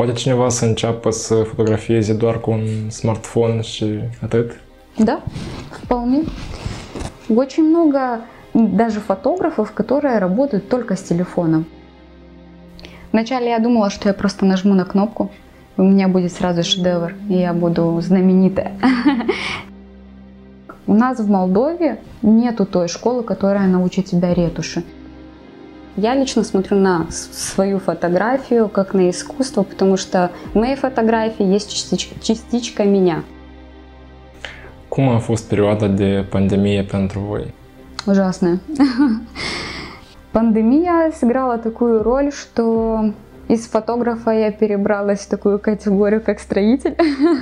Poate cineva să înceapă să fotografieze doar cu un smartphone și atât? Да, вполне. Очень много даже фотографов, которые работают только с телефоном. Вначале я думала, что я просто нажму на кнопку, у меня будет сразу шедевр, и я буду знаменитая. У нас в Молдове нету той школы, которая научит тебя ретуши. Я лично смотрю на свою фотографию как на искусство, потому что в моей фотографии есть частичка, частичка меня. Cum a fost perioada de pandemie pentru voi? Ужасная. Пандемия сыграла такую роль, что из фотографа я перебралась в такую категорию, как строитель.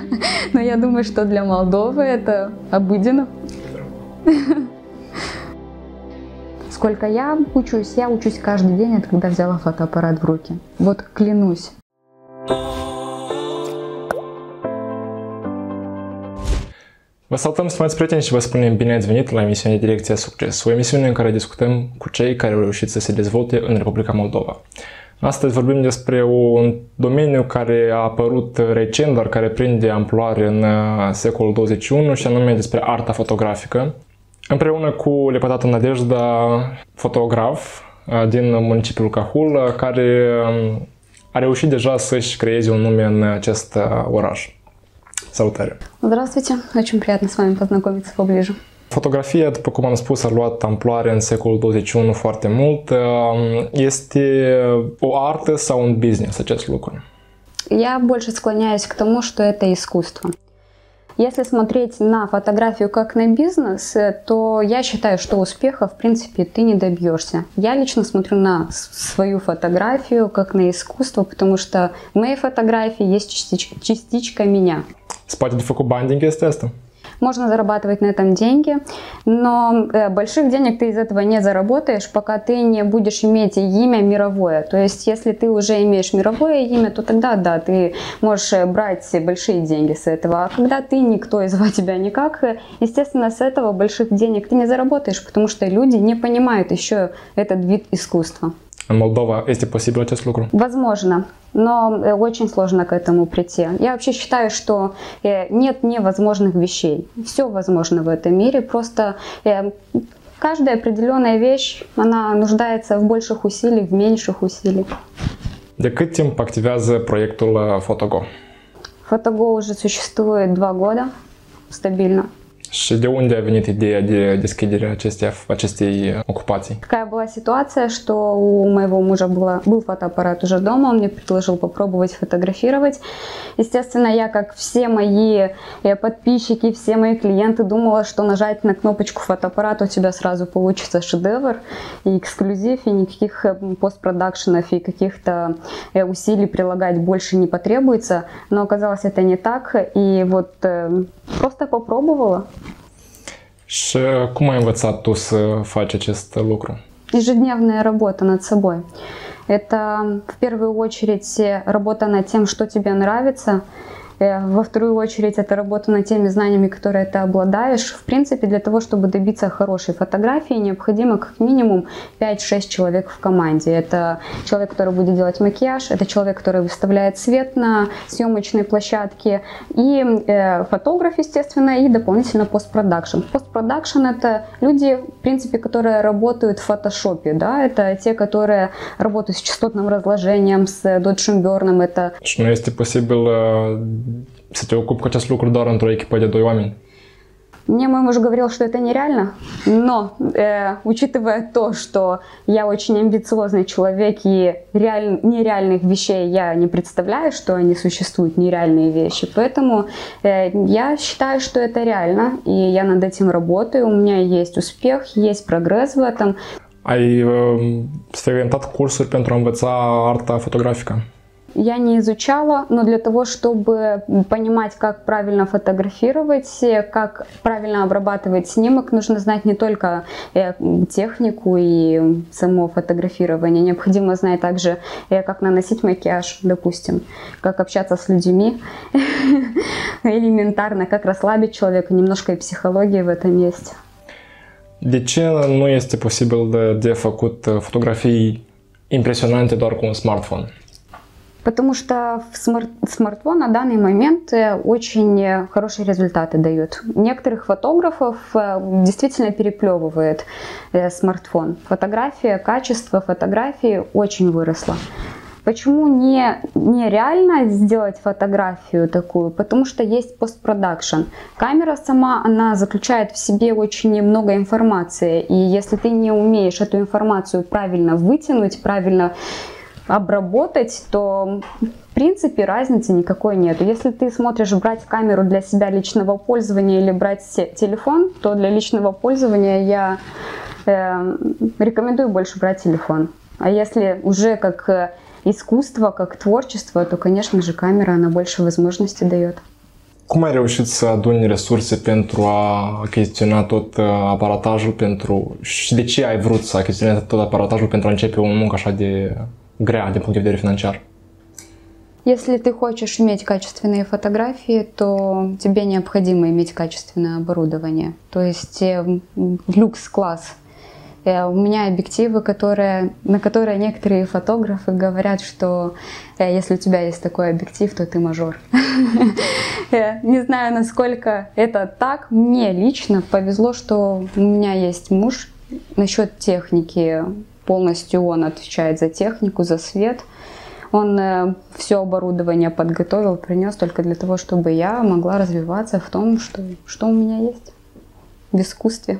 Но я думаю, что для Молдовы это обыденно. Сколько я учусь, я учусь каждый день, это когда взяла фотоаппарат в руки. Вот клянусь. Vă salutăm, stimați prieteni, și vă spunem bine ați venit la emisiunea Direcția Succes, o emisiune în care discutăm cu cei care au reușit să se dezvolte în Republica Moldova. Astăzi vorbim despre un domeniu care a apărut recent, dar care prinde amploare în uh, secolul 21 și anume despre arta fotografică. Împreună cu lepătată Nadejda, fotograf uh, din municipiul Cahul, uh, care um, a reușit deja să-și creeze un nume în acest oraș. Salutare! Здравствуйте, очень приятно с вами познакомиться поближе. Fotografia, după cum am spus, a luat amploare în secolul 21 foarte mult. Este o artă sau un business acest lucru? Я больше склоняюсь к тому, что это искусство. Если смотреть на фотографию как на бизнес, то я считаю, что успеха, в принципе, ты не добьешься. Я лично смотрю на свою фотографию как на искусство, потому что в моей фотографии есть частичка, частичка меня. Bani din chestia asta? Можно зарабатывать на этом деньги, но э, больших денег ты из этого не заработаешь, пока ты не будешь иметь имя мировое. То есть, если ты уже имеешь мировое имя, то тогда, да, ты можешь э, брать большие деньги с этого. А когда ты никто и звать тебя никак, э, естественно, с этого больших денег ты не заработаешь, потому что люди не понимают еще этот вид искусства. Este posibil acest lucru? Возможно, но э, очень сложно к этому прийти. Я вообще считаю, что э, нет невозможных вещей. Все возможно в этом мире, просто э, каждая определенная вещь, она нуждается в больших усилиях, в меньших усилиях. Cât timp activează proiectul Fotogo? Fotogo уже существует два года стабильно. Și de unde a venit ideea de deschiderea acestei, acestei оккупации? Какая была ситуация, что у моего мужа было, был фотоаппарат уже дома, он мне предложил попробовать фотографировать. Естественно, я, как все мои э, подписчики, все мои клиенты, думала, что нажать на кнопочку фотоаппарата у тебя сразу получится шедевр и эксклюзив, и никаких э, постпродакшенов и каких-то э, усилий прилагать больше не потребуется. Но оказалось это не так, и вот просто попробовала. Și cum ai învățat tu să faci acest lucru? Ежедневная работа над собой. Это в первую очередь работа над тем, что тебе нравится, во вторую очередь, это работа над теми знаниями, которые ты обладаешь. В принципе, для того, чтобы добиться хорошей фотографии, необходимо как минимум 5-6 человек в команде. Это человек, который будет делать макияж, это человек, который выставляет свет на съемочной площадке, и э, фотограф, естественно, и дополнительно постпродакшн. Постпродакшн – это люди, в принципе, которые работают в фотошопе, да, это те, которые работают с частотным разложением, с доджем это... Și nu este posibil să te ocupi cu acest lucru doar într-o echipă de doi oameni? Мне мой муж говорил, что это нереально, но э, учитывая то, что я очень амбициозный человек и реаль, нереальных вещей я не представляю, что они существуют, нереальные вещи, поэтому э, я считаю, что это реально, и я над этим работаю, у меня есть успех, есть прогресс в этом. Ai uh, experimentat cursuri pentru a învăța arta fotografică? Я не изучала, но для того, чтобы понимать, как правильно фотографировать, как правильно обрабатывать снимок, нужно знать не только э, технику и само фотографирование, необходимо знать также, э, как наносить макияж, допустим, как общаться с людьми, элементарно, как расслабить человека, немножко и психологии в этом есть. Ce nu este posibil de, de făcut fotografii impresionante doar cu un smartphone? Потому что смарт смартфон на данный момент э, очень хорошие результаты дает. Некоторых фотографов э, действительно переплевывает э, смартфон. Фотография, качество фотографии очень выросло. Почему не, нереально сделать фотографию такую? Потому что есть постпродакшн. Камера сама, она заключает в себе очень много информации. И если ты не умеешь эту информацию правильно вытянуть, правильно обработать, то в принципе разницы никакой нет. Если ты смотришь брать камеру для себя личного пользования или брать телефон, то для личного пользования я э, рекомендую больше брать телефон. А если уже как э, искусство, как tворчество, то, конечно же, camera она больше возможностей дает. Cum ai reușit să aduni resurse pentru a achiziționa tot aparatajul pentru și de ce ai vrut să achiziționezi tot aparatajul pentru a începe o muncă așa de grea din punct de vedere financiar? Если ты хочешь иметь качественные фотографии, то тебе необходимо иметь качественное оборудование. То есть люкс-класс Э, у меня объективы, которые, на которые некоторые фотографы говорят, что э, если у тебя есть такой объектив, то ты мажор. Э, не знаю, насколько это так. Мне лично повезло, что у меня есть муж. Насчет техники полностью он отвечает за технику, за свет. Он все оборудование подготовил, принес только для того, чтобы я могла развиваться в том, что, что у меня есть в искусстве.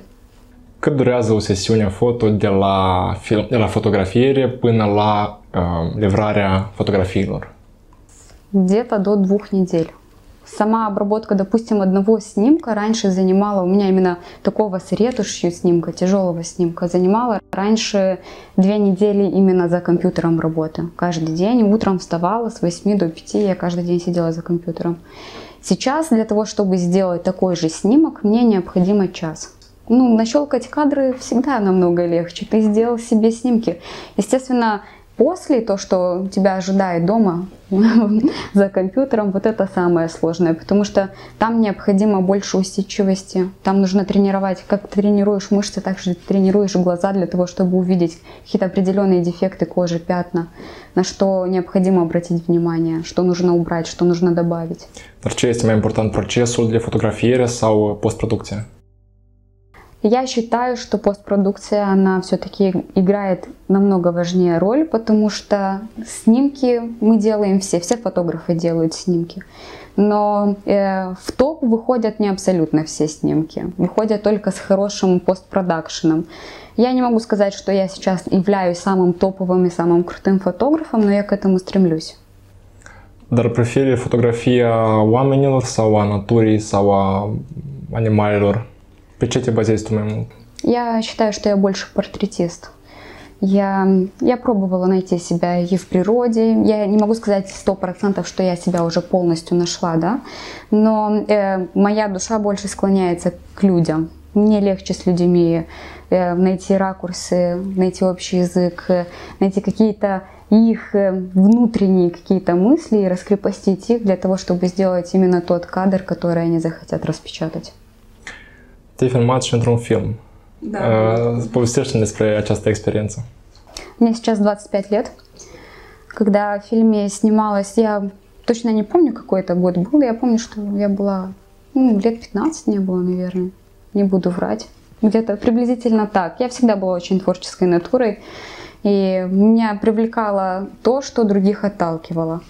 Cât durează o sesiune foto de la, film, de la fotografiere până la uh, livrarea fotografiilor? Где-то до двух недель. Сама обработка, допустим, одного снимка раньше занимала, у меня именно такого с ретушью снимка, тяжелого снимка, занимала раньше две недели именно за компьютером работы. Каждый день утром вставала с 8 до 5, я каждый день сидела за компьютером. Сейчас для того, чтобы сделать такой же снимок, мне необходимо час ну, нащелкать кадры всегда намного легче. Ты сделал себе снимки. Естественно, после то, что тебя ожидает дома за компьютером, вот это самое сложное, потому что там необходимо больше усидчивости, там нужно тренировать, как тренируешь мышцы, так же тренируешь глаза для того, чтобы увидеть какие-то определенные дефекты кожи, пятна, на что необходимо обратить внимание, что нужно убрать, что нужно добавить. Dar ce este mai important, procesul de fotografiere sau postproducția? Я считаю, что постпродукция, она все-таки играет намного важнее роль, потому что снимки мы делаем все, все фотографы делают снимки. Но э, в топ выходят не абсолютно все снимки, выходят только с хорошим постпродакшеном. Я не могу сказать, что я сейчас являюсь самым топовым и самым крутым фотографом, но я к этому стремлюсь. Dar preferi fotografia oamenilor sau a naturii sau a tu mai mult? Я считаю, что я больше портретист. Я, я пробовала найти себя и в природе. Я не могу сказать сто процентов, что я себя уже полностью нашла, да. Но э, моя душа больше склоняется к людям. Мне легче с людьми э, найти ракурсы, найти общий язык, э, найти какие-то их э, внутренние какие-то мысли и раскрепостить их для того, чтобы сделать именно тот кадр, который они захотят распечатать. Te-ai filmat și într-un film. Да. Povestește-ne despre această experiență. Мне сейчас 25 лет. Когда в фильме снималась, я точно не помню, какой это год был. Я помню, что я была, ну, лет 15 не было, наверное. Не буду врать. Где-то приблизительно так. Я всегда была очень творческой натурой. И меня привлекало то, что других отталкивало.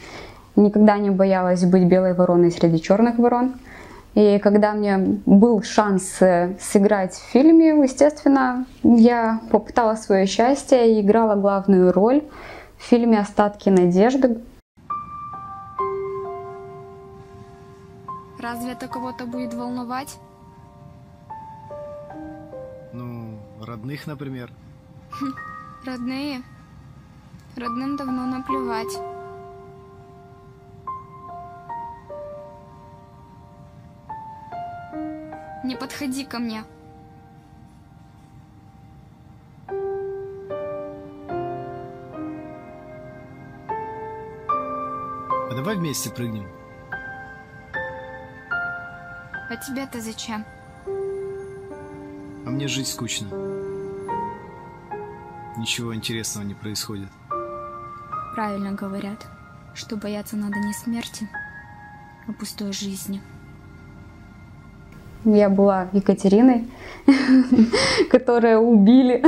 Никогда не боялась быть белой вороной среди черных ворон. И когда мне был шанс э, сыграть в фильме, естественно, я попытала свое счастье и играла главную роль в фильме «Остатки надежды». Разве это кого-то будет волновать? Ну, родных, например. Хм, родные? Родным давно наплевать. Не подходи ко мне. А давай вместе прыгнем. А тебе-то зачем? А мне жить скучно. Ничего интересного не происходит. Правильно говорят. что бояться надо не смерти, а пустой жизни. Я была Екатериной, которую убили.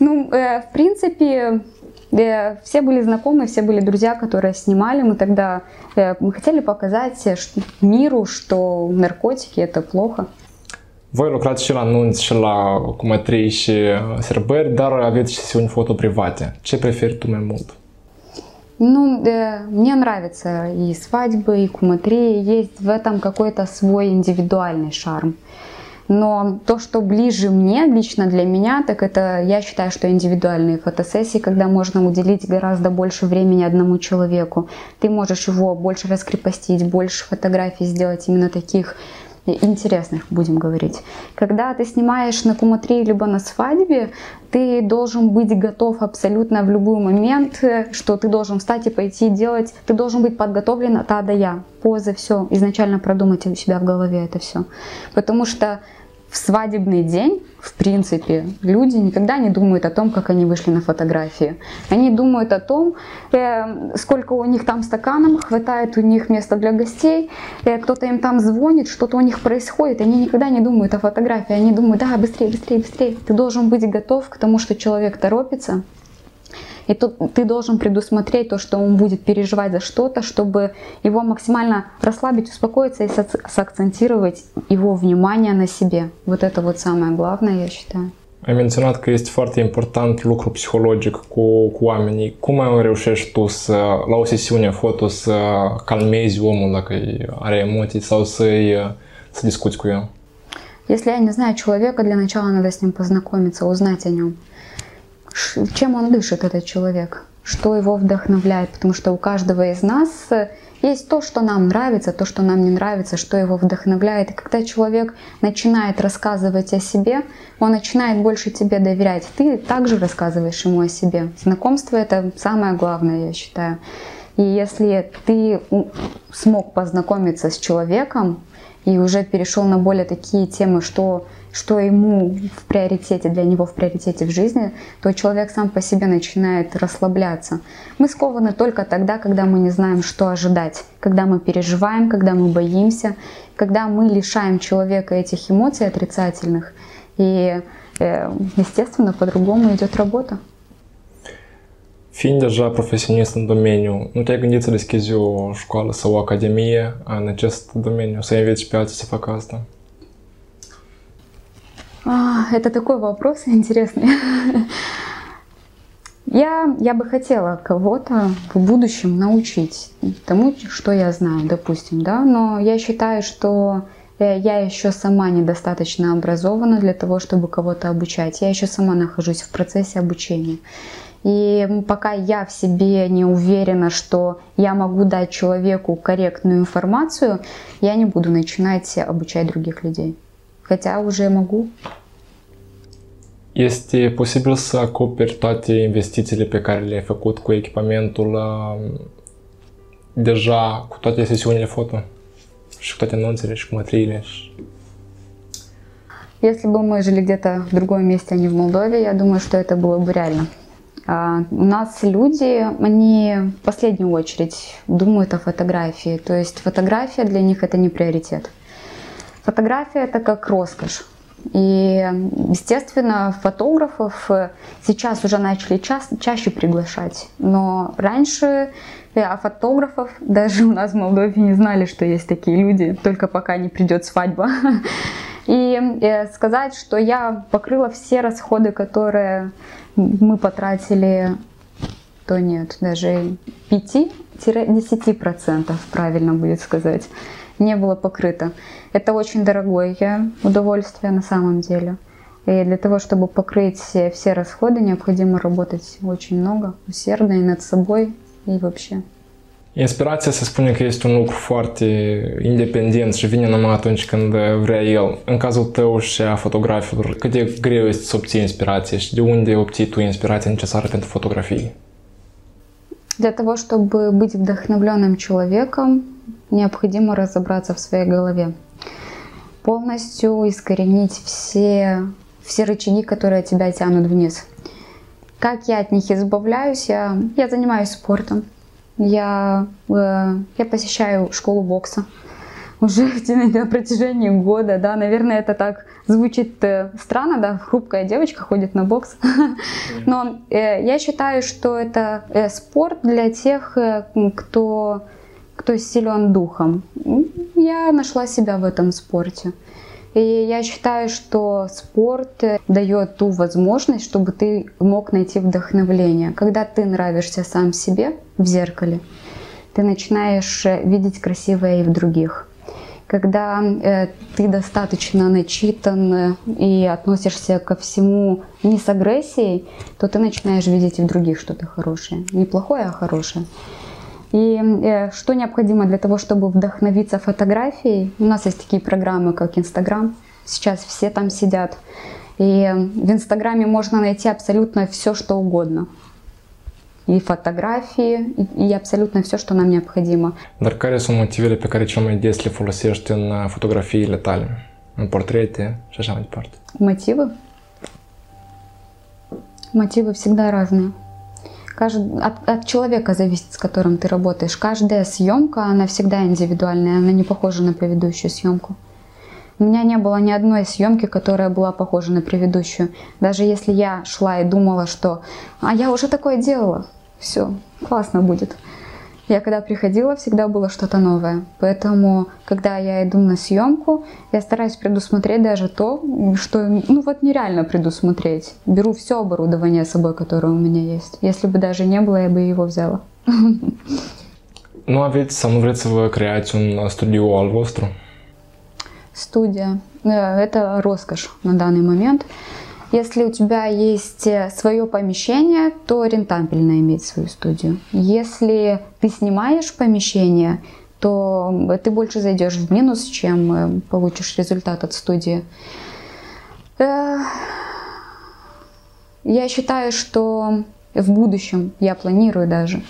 Ну, э, в принципе, э, все были знакомы, все были друзья, которые снимали. Мы тогда э, мы хотели показать миру, что наркотики это плохо. Voi lucrați și la anunți și la cumetrii și serbări, dar aveți și sesiuni foto private. Ce preferi tu mai mult? Ну, э, мне нравятся и свадьбы, и куматрии. Есть в этом какой-то свой индивидуальный шарм. Но то, что ближе мне, лично для меня, так это я считаю, что индивидуальные фотосессии, когда можно уделить гораздо больше времени одному человеку. Ты можешь его больше раскрепостить, больше фотографий сделать именно таких интересных, будем говорить. Когда ты снимаешь на куматри либо на свадьбе, ты должен быть готов абсолютно в любой момент, что ты должен встать и пойти делать. Ты должен быть подготовлен от А до Я. Позы, все, изначально продумать у себя в голове это все. Потому что в свадебный день, в принципе, люди никогда не думают о том, как они вышли на фотографии. Они думают о том, э, сколько у них там стаканов, хватает у них места для гостей, э, кто-то им там звонит, что-то у них происходит. Они никогда не думают о фотографии, они думают, да, быстрее, быстрее, быстрее. Ты должен быть готов к тому, что человек торопится, и тут ты должен предусмотреть то, что он будет переживать за что-то, чтобы его максимально расслабить, успокоиться и сакцентировать его внимание на себе. Вот это вот самое главное, я считаю. Ai menționat că este foarte important lucru psihologic cu, cu oamenii. Cum reușești tu să, la o sesiune foto să calmezi omul dacă are emoții sau să-i, să discuți cu el? Если я не знаю человека, для начала надо с ним познакомиться, узнать о нем чем он дышит, этот человек, что его вдохновляет, потому что у каждого из нас э, есть то, что нам нравится, то, что нам не нравится, что его вдохновляет. И когда человек начинает рассказывать о себе, он начинает больше тебе доверять. Ты также рассказываешь ему о себе. Знакомство это самое главное, я считаю. И если ты смог познакомиться с человеком и уже перешел на более такие темы, что что ему в приоритете, для него в приоритете в жизни, то человек сам по себе начинает расслабляться. Мы скованы только тогда, когда мы не знаем, что ожидать, когда мы переживаем, когда мы боимся, когда мы lишаем человека этих эмоций отрицательных. И, э, естественно, по-другому идет работа. Fiind deja profesionist în domeniu, nu te-ai gândit să deschizi o școală sau o academie în acest domeniu, să inviți pe alții să facă asta? А, это такой вопрос интересный. Я, я бы хотела кого-то в будущем научить тому, что я знаю, допустим, да, но я считаю, что э, я еще сама недостаточно образована для того, чтобы кого-то обучать. Я еще сама нахожусь в процессе обучения. И пока я в себе не уверена, что я могу дать человеку корректную информацию, я не буду начинать обучать других людей. Хотя уже могу. Este posibil să acoperi toate investițiile pe care le-ai făcut cu echipamentul uh, deja cu toate sesiunile foto și cu toate anunțele și cu материile. Если бы мы жили где-то в другом месте, а не в Молдове, я думаю, что это было бы реально. А у нас люди, они в последнюю очередь думают о фотографии. То есть фотография для них это не приоритет. Фотография это как роскошь. И, естественно, фотографов сейчас уже начали ча чаще приглашать. Но раньше а фотографов даже у нас в Молдове не знали, что есть такие люди, только пока не придет свадьба. И э, сказать, что я покрыла все расходы, которые мы потратили, то нет, даже 5-10% правильно будет сказать не было покрыто. Это очень дорогое удовольствие на самом деле. И для того, чтобы покрыть все, все расходы, необходимо работать очень много, усердно и над собой, и вообще. Inspirația se spune că este un lucru foarte independent și vine numai atunci când vrea el. În cazul tău și a fotografilor, cât de greu este să obții inspirație și de unde obții tu inspirația necesară pentru fotografii? Для того, чтобы быть вдохновленным человеком, необходимо разобраться в своей голове. Полностью искоренить все, все рычаги, которые тебя тянут вниз. Как я от них избавляюсь? Я, я занимаюсь спортом. Я, э, я посещаю школу бокса уже на протяжении года, да, наверное, это так звучит э, странно, да, хрупкая девочка ходит на бокс, но э, я считаю, что это спорт для тех, кто, кто силен духом. Я нашла себя в этом спорте. И я считаю, что спорт э, дает ту возможность, чтобы ты мог найти вдохновление. Когда ты нравишься сам себе в зеркале, ты начинаешь э, видеть красивое и в других когда э, ты достаточно начитан э, и относишься ко всему не с агрессией, то ты начинаешь видеть и в других что-то хорошее. Не плохое, а хорошее. И э, что необходимо для того, чтобы вдохновиться фотографией? У нас есть такие программы, как Инстаграм. Сейчас все там сидят. И в Инстаграме можно найти абсолютно все, что угодно и фotografii, и абсолютно все, что нам необходимо. Dar care sunt motivele pe care cel mai des le folosești în fotografiile tale, în портрете și așa mai departe? Мотивы? Мотивы всегда разные. Кажд... От, от человека зависит, с которым ты работаешь. Каждая съемка, она всегда индивидуальная, она не похожа на предыдущую съемку. У меня не было ни одной съемки, которая была похожа на предыдущую. Даже если я шла и думала, что «а я уже такое делала», все, классно будет. Я когда приходила, всегда было что-то новое. Поэтому, когда я иду на съемку, я стараюсь предусмотреть даже то, что, ну вот нереально предусмотреть. Беру все оборудование с собой, которое у меня есть. Если бы даже не было, я бы его взяла. Nu aveți sau nu vreți să vă creați un studio al vostru? Студия. Это роскошь на данный момент. Если у тебя есть э, свое помещение, то рентабельно иметь свою студию. Если ты снимаешь помещение, то ты больше зайдешь в минус, чем э, получишь результат от студии. Э, я считаю, что в будущем я планирую даже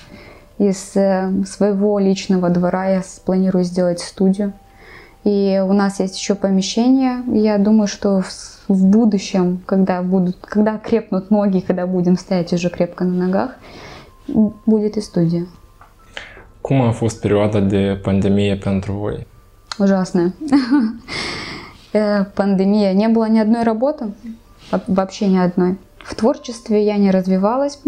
из своего личного двора я планирую сделать студию. И у нас есть еще помещение. Я думаю, что в будущем, когда, будут, когда крепнут ноги, когда будем стоять уже крепко на ногах, будет и студия. Cum a fost perioada de pandemie pentru voi? Ужасная. Э, пандемия. Не было ни одной работы, вообще ни одной. В творчестве я не развивалась.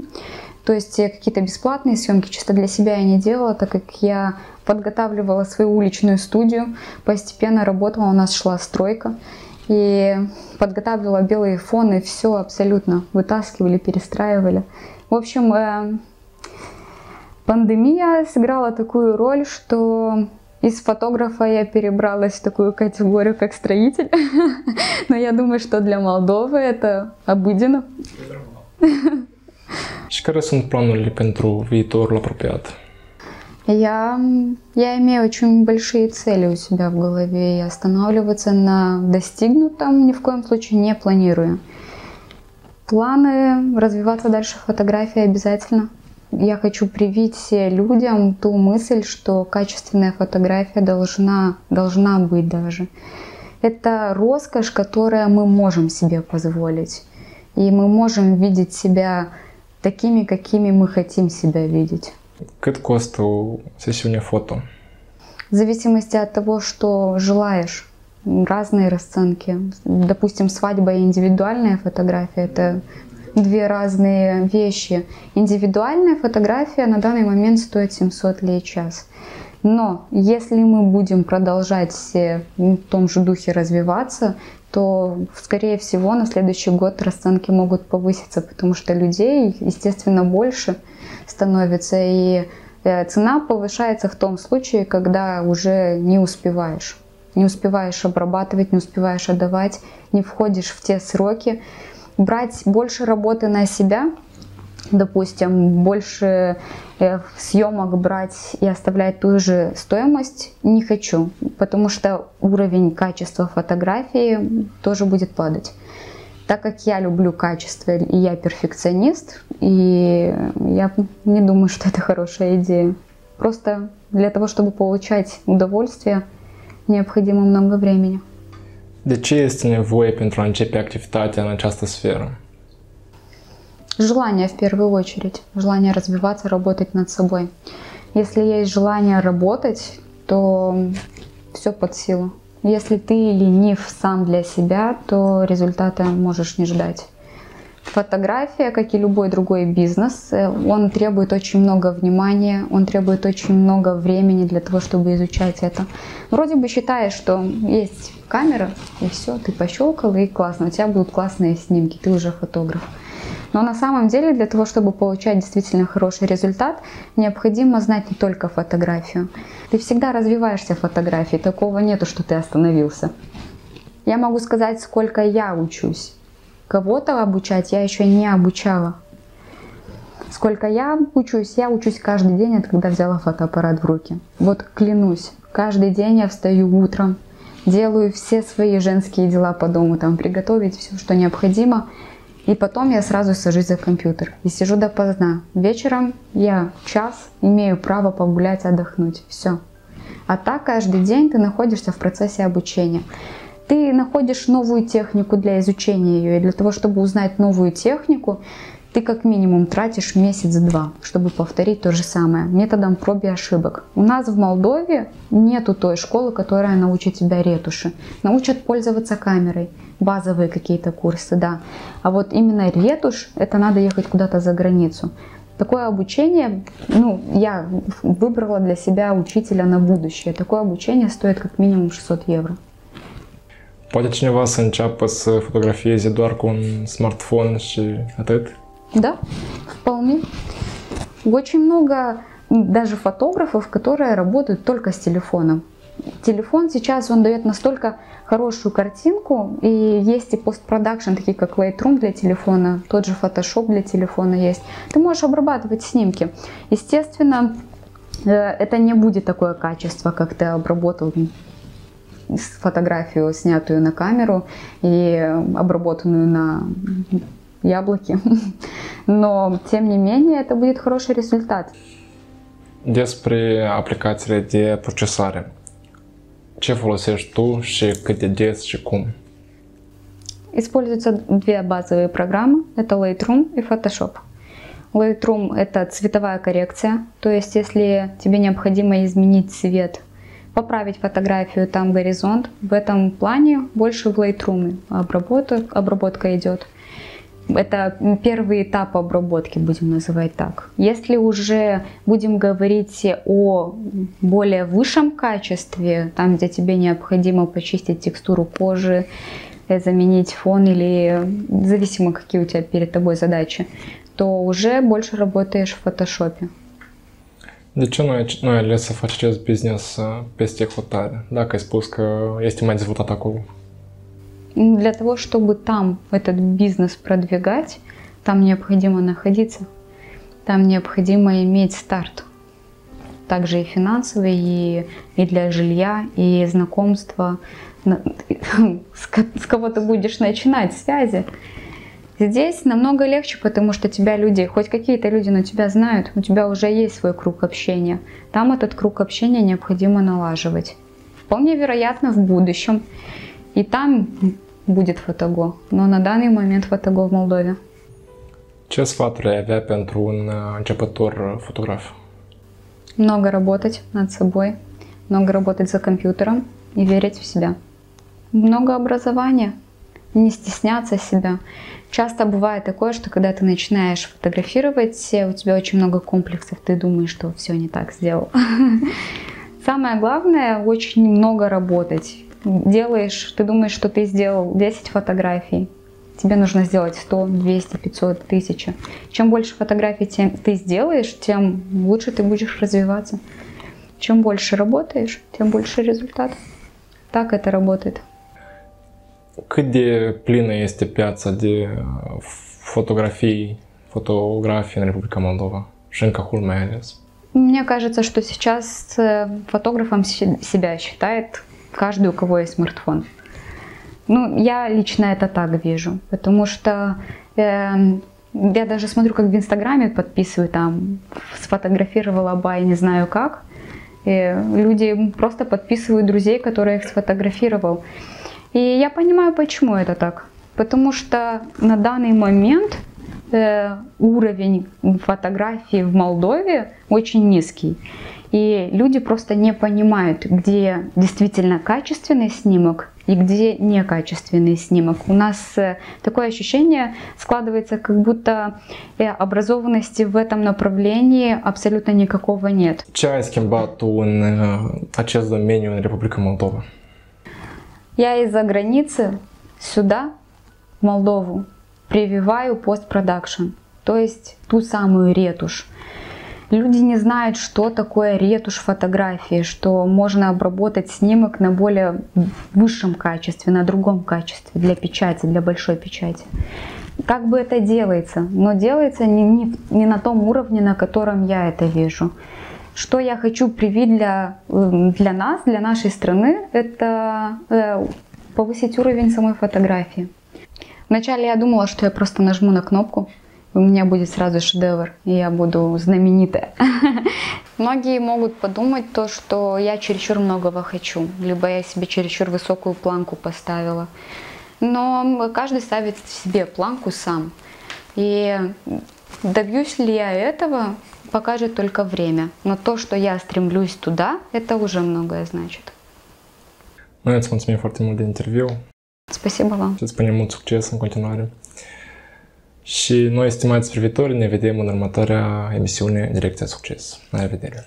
То есть какие-то бесплатные съемки чисто для себя я не делала, так как я подготавливала свою уличную студию, постепенно работала, у нас шла стройка и подготавливала белые фоны, все абсолютно вытаскивали, перестраивали. В общем, э, пандемия сыграла такую роль, что из фотографа я перебралась в такую категорию, как строитель. Но я думаю, что для Молдовы это обыденно. Și care sunt planurile pentru viitorul apropiat? Я, я имею очень большие цели у себя в голове, и останавливаться на достигнутом ни в коем случае не планирую. Планы развиваться дальше фотографии обязательно. Я хочу привить людям ту мысль, что качественная фотография должна, должна быть даже. Это роскошь, которую мы можем себе позволить. И мы можем видеть себя такими, какими мы хотим себя видеть. Cât costă o sesiune foto? В зависимости от того, что желаешь. Разные расценки. Допустим, свадьба и индивидуальная фотография – это две разные вещи. Индивидуальная фотография на данный момент стоит 700 лей час. Но если мы будем продолжать в том же духе развиваться, то, скорее всего, на следующий год расценки могут повыситься, потому что людей, естественно, больше – становится, и э, цена повышается в том случае, когда уже не успеваешь. Не успеваешь обрабатывать, не успеваешь отдавать, не входишь в те сроки. Брать больше работы на себя, допустим, больше э, съемок брать и оставлять ту же стоимость не хочу, потому что уровень качества фотографии тоже будет падать. Так как я люблю качество и я перфекционист, и я не думаю, что это хорошая идея. Просто для того, чтобы получать удовольствие, необходимо много времени. De ce este nevoie pentru a începe activitatea în această сферă? Желание в первую очередь, желание развиваться, работать над собой. Если есть желание работать, то все под силу. Если ты ленив сам для себя, то результата можешь не ждать. Фотография, как и любой другой бизнес, э, он требует очень много внимания, он требует очень много времени для того, чтобы изучать это. Вроде бы считаешь, что есть камера, и все, ты пощелкал, и классно, у тебя будут классные снимки, ты уже фотограф. Но на самом деле для того, чтобы получать действительно хороший результат, необходимо знать не только фотографию. Ты всегда развиваешься в фотографии, такого нету, что ты остановился. Я могу сказать, сколько я учусь. Кого-то обучать я еще не обучала. Сколько я учусь, я учусь каждый день, это когда взяла фотоаппарат в руки. Вот клянусь, каждый день я встаю утром, делаю все свои женские дела по дому, там приготовить все, что необходимо, и потом я сразу сажусь за компьютер и сижу допоздна. Вечером я час имею право погулять, отдохнуть. Все. А так каждый день ты находишься в процессе обучения. Ты находишь новую технику для изучения ее. И для того, чтобы узнать новую технику, ты как минимум тратишь месяц-два, чтобы повторить то же самое методом проб и ошибок. У нас в Молдове нету той школы, которая научит тебя ретуши. Научат пользоваться камерой, базовые какие-то курсы, да. А вот именно ретушь, это надо ехать куда-то за границу. Такое обучение, ну, я выбрала для себя учителя на будущее. Такое обучение стоит как минимум 600 евро. Poate cineva să înceapă să fotografieze doar cu atât? Да, вполне. Очень много даже фотографов, которые работают только с телефоном. Телефон сейчас, он дает настолько хорошую картинку, и есть и постпродакшн, такие как Lightroom для телефона, тот же Photoshop для телефона есть. Ты можешь обрабатывать снимки. Естественно, э, это не будет такое качество, как ты обработал фотографию, снятую на камеру и обработанную на яблоки. Но, тем не менее, это будет хороший результат. Despre aplicațiile de procesare. Ce folosești tu și cât de des și cum? Используются две базовые программы. Это Lightroom и Photoshop. Lightroom – это цветовая коррекция. То есть, если тебе необходимо изменить цвет, поправить фотографию, там горизонт, в этом плане больше в Lightroom обработка, обработка идет. Это первый этап обработки, будем называть так. Если уже будем говорить о более высшем качестве, там, где тебе необходимо почистить текстуру кожи, э, заменить фон или зависимо, какие у тебя перед тобой задачи, то уже больше работаешь в фотошопе. De ce nu ai, nu ai ales să faci acest business peste hotare, dacă Для того, чтобы там этот бизнес продвигать, там необходимо находиться, там необходимо иметь старт. Также и финансовый, и, и для жилья, и знакомства, с кого ты будешь начинать, связи. Здесь намного легче, потому что тебя люди, хоть какие-то люди, но тебя знают, у тебя уже есть свой круг общения. Там этот круг общения необходимо налаживать. Вполне вероятно, в будущем и там будет фотого, но на данный момент фотого в Молдове. Ce sfaturi ai avea pentru un începător fotograf? Много работать над собой, много работать за компьютером и верить в себя. Много образования, не стесняться себя. Часто бывает такое, что когда ты начинаешь фотографировать, у тебя очень много комплексов, ты думаешь, что все не так сделал. Самое главное, очень много работать делаешь, ты думаешь, что ты сделал 10 фотографий, тебе нужно сделать 100, 200, 500, 1000. Чем больше фотографий ты сделаешь, тем лучше ты будешь развиваться. Чем больше работаешь, тем больше результат. Так это работает. Cât de plină este piața de фотографий, фотографии на Республика Молдова? Mai ales. Мне кажется, что сейчас фотографом себя считает каждый, у кого есть смартфон. Ну, я лично это так вижу, потому что э, я даже смотрю, как в Инстаграме подписываю, там, сфотографировала бай, не знаю как. И люди просто подписывают друзей, которые их сфотографировал. И я понимаю, почему это так. Потому что на данный момент э, уровень фотографии в Молдове очень низкий. И люди просто не понимают, где действительно качественный снимок и где некачественный снимок. У нас э, такое ощущение складывается, как будто э, образованности в этом направлении абсолютно никакого нет. Ce schimbat în acest domeniu în Republica Moldova? Я из-за границы сюда, в Молдову, прививаю постпродакшн, то есть ту самую ретушь. Люди не знают, что такое ретушь фотографии, что можно обработать снимок на более высшем качестве, на другом качестве, для печати, для большой печати. Как бы это делается? Но делается не, не, не на том уровне, на котором я это вижу. Что я хочу привить для, э, для нас, для нашей страны, это э, повысить уровень самой фотографии. Вначале я думала, что я просто нажму на кнопку, у меня будет сразу шедевр, и я буду знаменитая. Многие могут подумать то, что я чересчур многого хочу, либо я себе чересчур высокую планку поставила. Но каждый ставит себе планку сам. И добьюсь ли я этого, покажет только время. Но то, что я стремлюсь туда, это уже многое значит. Îți mulțumim foarte mult de interviu Спасибо вам. și îți spunem mult succes în continuare. Și noi, estimați privitori, ne vedem în următoarea emisiune Direcția Succes. La revedere!